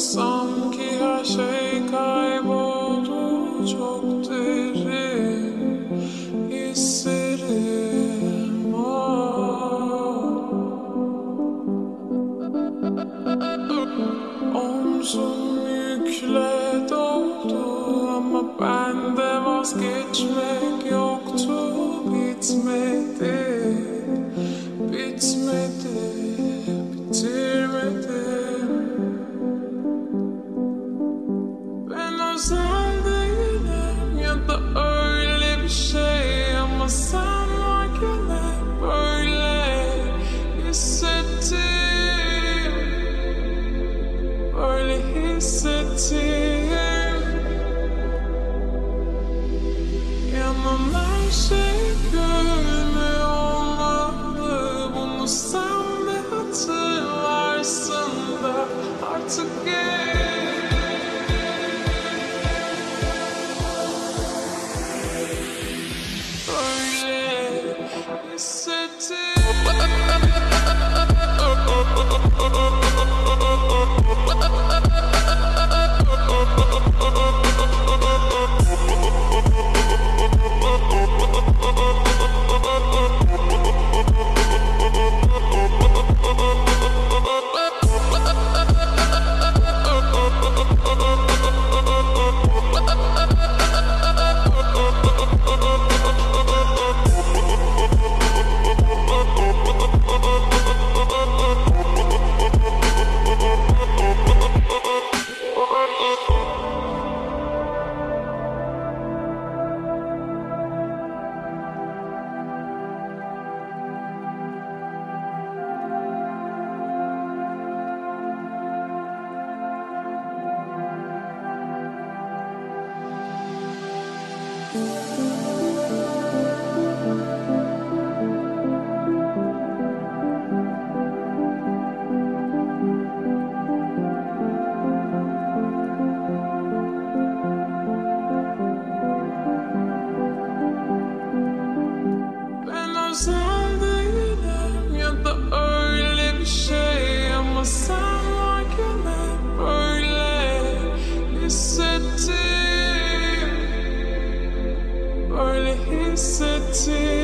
song ki ha shai kai City, early city.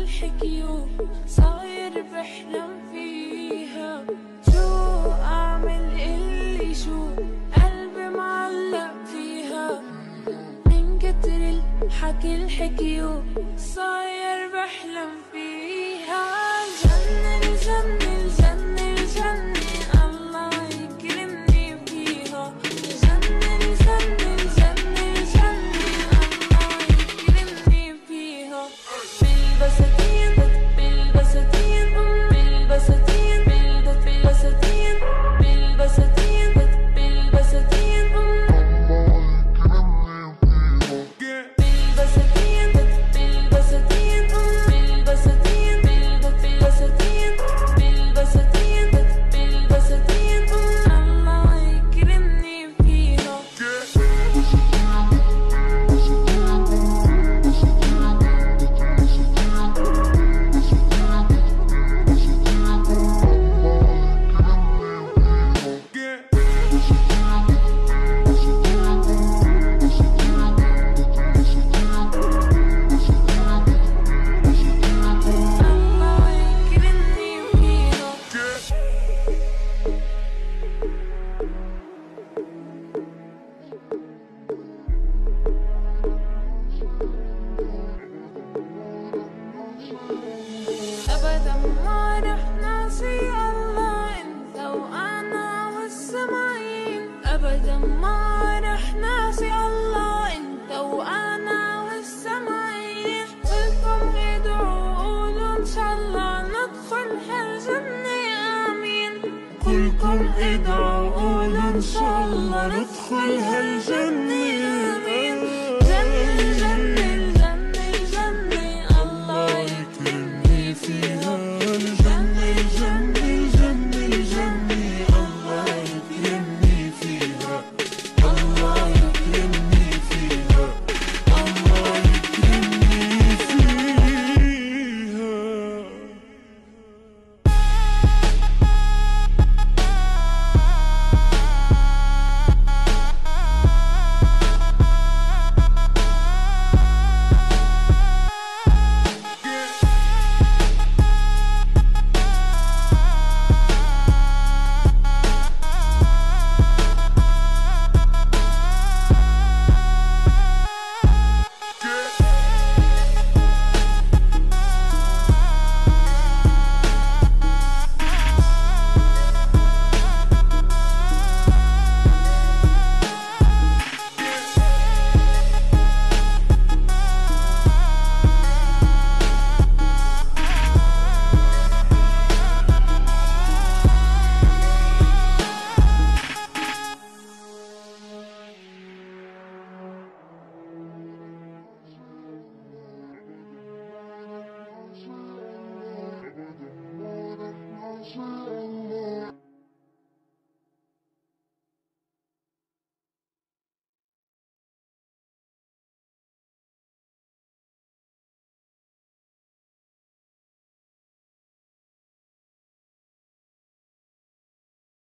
الحكيو صاير بحلم فيها. شو أعمل اللي شو قلبي معلق فيها. من كتر الحكي الحكيو صاير بحلم